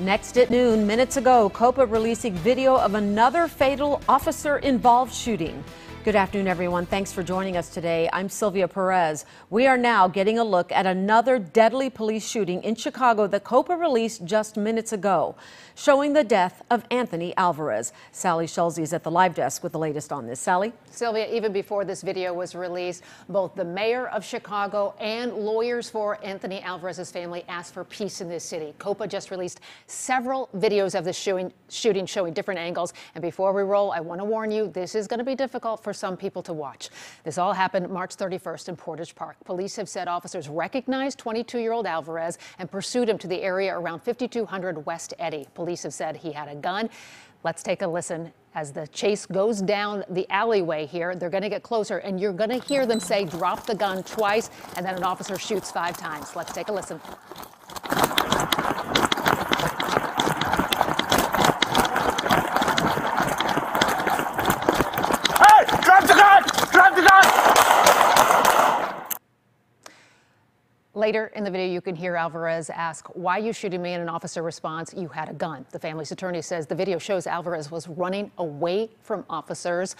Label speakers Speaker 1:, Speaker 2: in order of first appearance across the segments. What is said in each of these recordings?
Speaker 1: Next at noon, minutes ago, COPA releasing video of another fatal officer involved shooting. Good afternoon, everyone. Thanks for joining us today. I'm Sylvia Perez. We are now getting a look at another deadly police shooting in Chicago that COPA released just minutes ago, showing the death of Anthony Alvarez. Sally Schulze is at the live desk with the latest on this. Sally?
Speaker 2: Sylvia, even before this video was released, both the mayor of Chicago and lawyers for Anthony Alvarez's family asked for peace in this city. COPA just released several videos of the shooting, shooting showing different angles. And before we roll, I want to warn you, this is going to be difficult for some people to watch. This all happened March 31st in Portage Park. Police have said officers recognized 22-year-old Alvarez and pursued him to the area around 5200 West Eddy. Police have said he had a gun. Let's take a listen as the chase goes down the alleyway here. They're going to get closer, and you're going to hear them say, drop the gun twice, and then an officer shoots five times. Let's take a listen.
Speaker 3: Hey, drop the gun! Drop the gun!
Speaker 2: Later in the video, you can hear Alvarez ask, why you shooting me? And an officer responds, you had a gun. The family's attorney says the video shows Alvarez was running away from officers.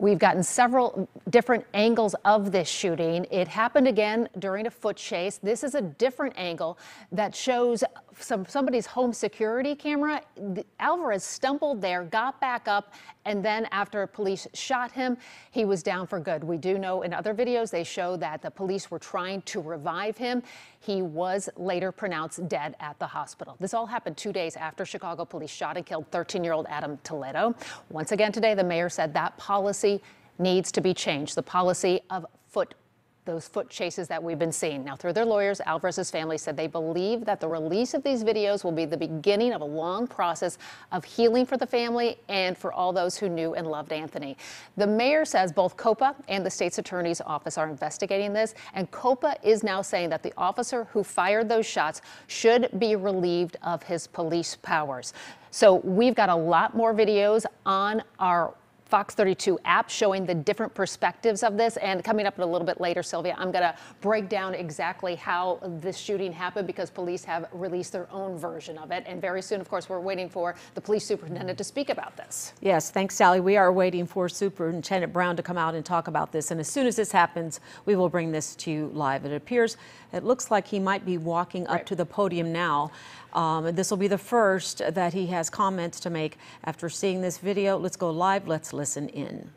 Speaker 2: We've gotten several different angles of this shooting. It happened again during a foot chase. This is a different angle that shows some somebody's home security camera. Alvarez stumbled there, got back up, and then after police shot him, he was down for good. We do know in other videos they show that the police were trying to revive him. He was later pronounced dead at the hospital. This all happened two days after Chicago police shot and killed 13 year old Adam Toledo. Once again today, the mayor said that policy needs to be changed. The policy of foot those foot chases that we've been seeing. Now, through their lawyers, Alvarez's family said they believe that the release of these videos will be the beginning of a long process of healing for the family and for all those who knew and loved Anthony. The mayor says both COPA and the state's attorney's office are investigating this, and COPA is now saying that the officer who fired those shots should be relieved of his police powers. So we've got a lot more videos on our Fox 32 app showing the different perspectives of this. And coming up a little bit later, Sylvia, I'm going to break down exactly how this shooting happened because police have released their own version of it. And very soon, of course, we're waiting for the police superintendent to speak about this.
Speaker 1: Yes, thanks, Sally. We are waiting for Superintendent Brown to come out and talk about this. And as soon as this happens, we will bring this to you live. It appears, it looks like he might be walking up
Speaker 2: Right.
Speaker 1: to the podium now. Um, this will be the first that he has comments to make after seeing this video. Let's go live. Let's listen in.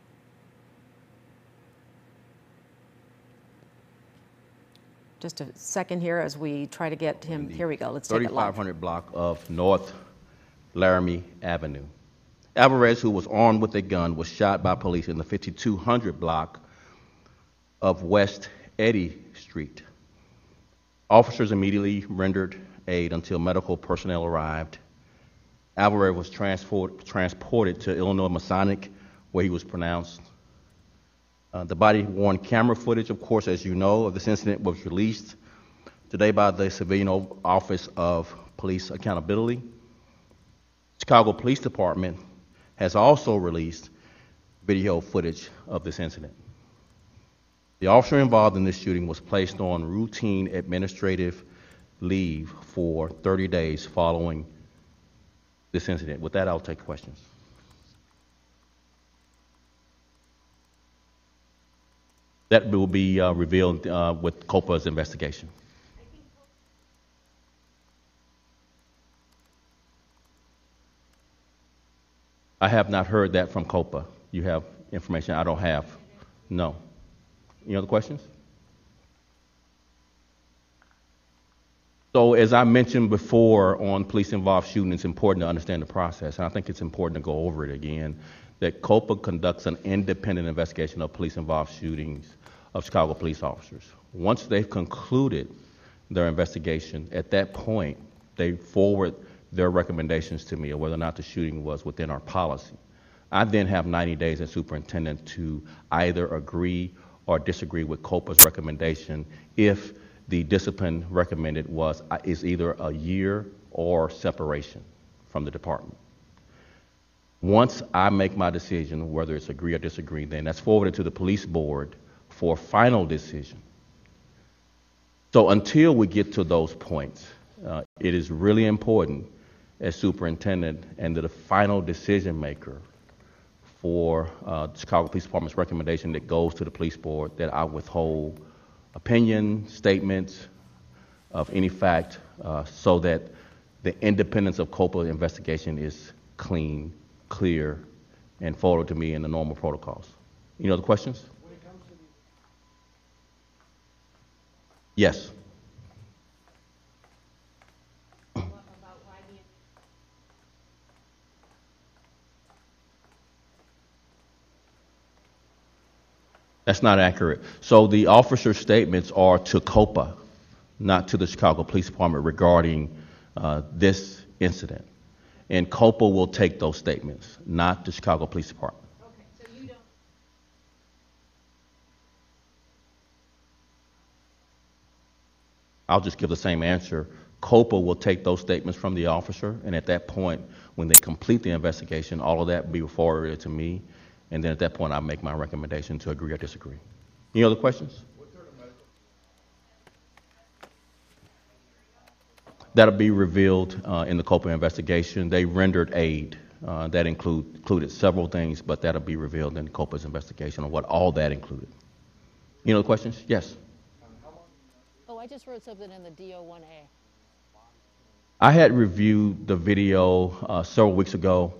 Speaker 1: Just a second here as we try to get him. Here we go. Let's take it live.
Speaker 4: 3500 block of North Laramie Avenue. Alvarez, who was armed with a gun, was shot by police in the 5200 block of West Eddy Street. Officers immediately rendered aid until medical personnel arrived. Alvarez was transport, transported to Illinois Masonic, where he was pronounced. Uh, the body worn camera footage, of course, as you know, of this incident was released today by the Civilian Office of Police Accountability. Chicago Police Department has also released video footage of this incident. The officer involved in this shooting was placed on routine administrative leave for 30 days following this incident. With that, I'll take questions. That will be uh, revealed uh, with COPA's investigation. I have not heard that from COPA. You have information I don't have? No. Any other questions? So, as I mentioned before on police involved shooting, it's important to understand the process, and I think it's important to go over it again. That COPA conducts an independent investigation of police involved shootings of Chicago police officers. Once they've concluded their investigation, at that point, they forward their recommendations to me of whether or not the shooting was within our policy. I then have 90 days as superintendent to either agree or disagree with COPA's recommendation if the discipline recommended was uh, is either a year or separation from the department. Once I make my decision, whether it's agree or disagree, then that's forwarded to the police board for final decision. So until we get to those points, uh, it is really important as superintendent and the final decision maker for uh, the Chicago Police Department's recommendation that goes to the police board that I withhold opinion, statements of any fact uh, so that the independence of COPA investigation is clean, clear, and forwarded to me in the normal protocols. Any other questions? Yes. That's not accurate. So the officer's statements are to COPA, not to the Chicago Police Department regarding uh, this incident. And COPA will take those statements, not the Chicago Police Department. I'll just give the same answer. COPA will take those statements from the officer, and at that point, when they complete the investigation, all of that will be forwarded to me, and then at that point, I'll make my recommendation to agree or disagree. Any other questions? That'll be revealed uh, in the COPA investigation. They rendered aid. Uh, that include, included several things, but that'll be revealed in COPA's investigation on what all that included. Any other questions? Yes.
Speaker 2: Oh, I just wrote something in the DO1A.
Speaker 4: I had reviewed the video uh, several weeks ago.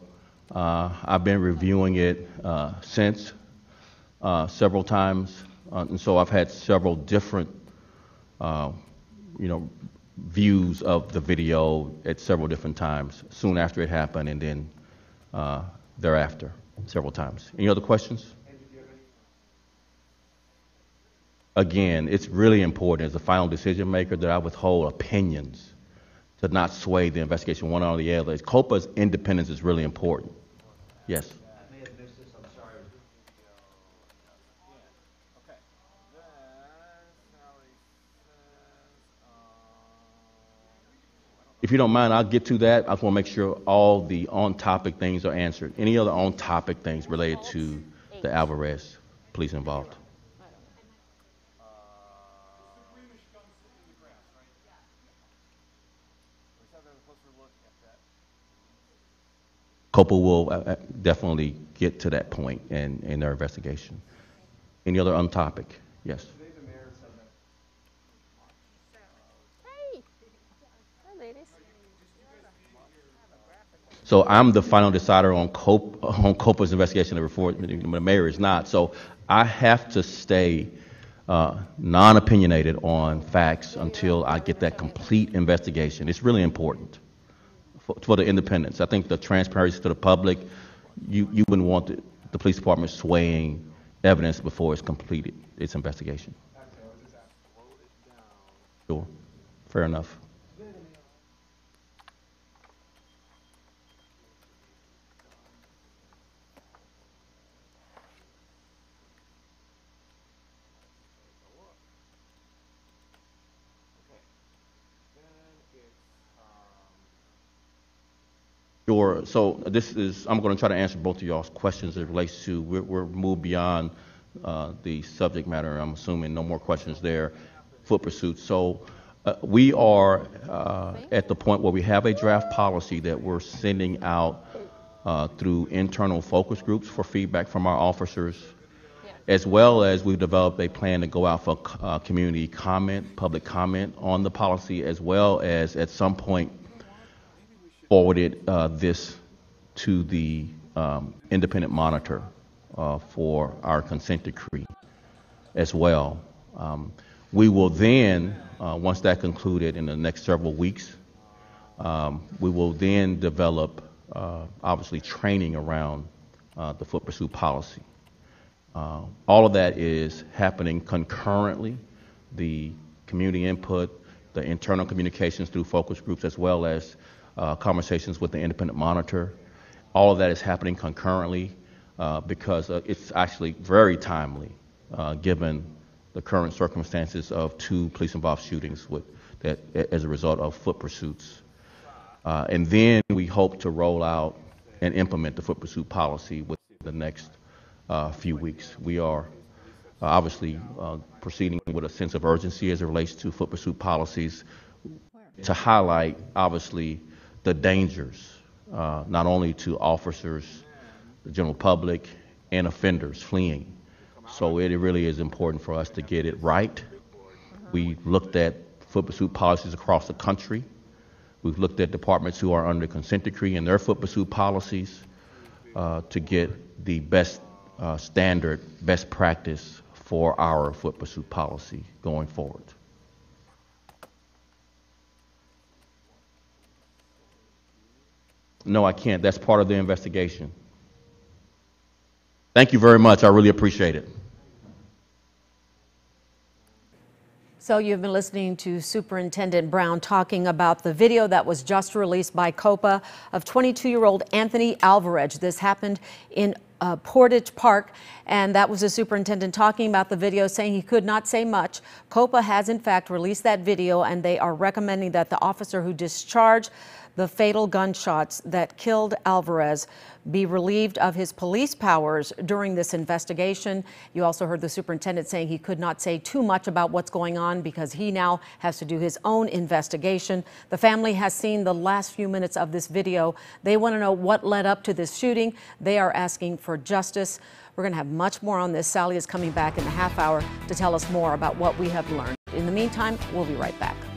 Speaker 4: Uh, I've been reviewing it uh, since uh, several times, uh, and so I've had several different, uh, you know, views of the video at several different times. Soon after it happened, and then thereafter, several times. Any other questions? Again, it's really important as a final decision maker that I withhold opinions to not sway the investigation one or the other. COPA's independence is really important. Yes.
Speaker 3: I may have missed this, I'm sorry.
Speaker 5: Okay. Then Sally says,
Speaker 4: If you don't mind, I'll get to that. I just want to make sure all the on-topic things are answered. Any other on-topic things related to the Alvarez police involved?
Speaker 5: let's have a closer look at that.
Speaker 4: COPA will uh, uh, definitely get to that point in, in their investigation. Any other? Yes.
Speaker 2: Hey, hi, ladies.
Speaker 4: So I'm the final decider on COPA, on COPA's investigation of reform. The mayor is not. So I have to stay uh, non-opinionated on facts until I get that complete investigation. It's really important for, for the independence. I think the transparency to the public, you, you wouldn't want the, the police department swaying evidence before it's completed, its investigation. Sure. Fair enough. Sure. So this is, I'm going to try to answer both of y'all's questions as it relates to, we're, we're moved beyond uh, the subject matter. I'm assuming no more questions there. Foot pursuits. So uh, we are uh, at the point where we have a draft policy that we're sending out uh, through internal focus groups for feedback from our officers, as well as we've developed a plan to go out for uh, community comment, public comment on the policy, as well as at some point forwarded uh, this to the um, independent monitor uh, for our consent decree as well. Um, we will then, uh, once that concluded in the next several weeks, um, we will then develop, uh, obviously, training around uh, the foot pursuit policy. Uh, all of that is happening concurrently. The community input, the internal communications through focus groups, as well as uh, conversations with the independent monitor. All of that is happening concurrently uh, because uh, it's actually very timely uh, given the current circumstances of two police-involved shootings with, that, as a result of foot pursuits. Uh, and then we hope to roll out and implement the foot pursuit policy within the next uh, few weeks. We are obviously proceeding with a sense of urgency as it relates to foot pursuit policies to highlight, obviously, the dangers, uh, not only to officers, the general public, and offenders fleeing. So it really is important for us to get it right. We looked at foot pursuit policies across the country. We've looked at departments who are under consent decree and their foot pursuit policies uh, to get the best uh, standard, best practice for our foot pursuit policy going forward. No, I can't. That's part of the investigation. Thank you very much. I really appreciate it.
Speaker 1: So you've been listening to Superintendent Brown talking about the video that was just released by COPA of 22-year-old Anthony Alvarez. This happened in uh, Portage Park, and that was the superintendent talking about the video, saying he could not say much. COPA has in fact released that video, and they are recommending that the officer who discharged the fatal gunshots that killed Alvarez be relieved of his police powers during this investigation. You also heard the superintendent saying he could not say too much about what's going on because he now has to do his own investigation. The family has seen the last few minutes of this video. They want to know what led up to this shooting. They are asking for justice. We're going to have much more on this. Sally is coming back in a half hour to tell us more about what we have learned. In the meantime, we'll be right back.